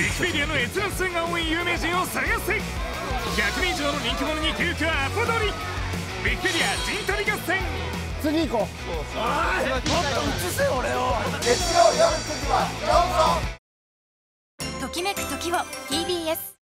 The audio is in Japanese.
ィキペディアの閲覧数が多い有名人を探せ100人以上の人気者に急遽アポ取りウィキペディア陣取り合戦次行こうおいもっと映せ俺を月曜夜9時はどうぞときめく時を TBS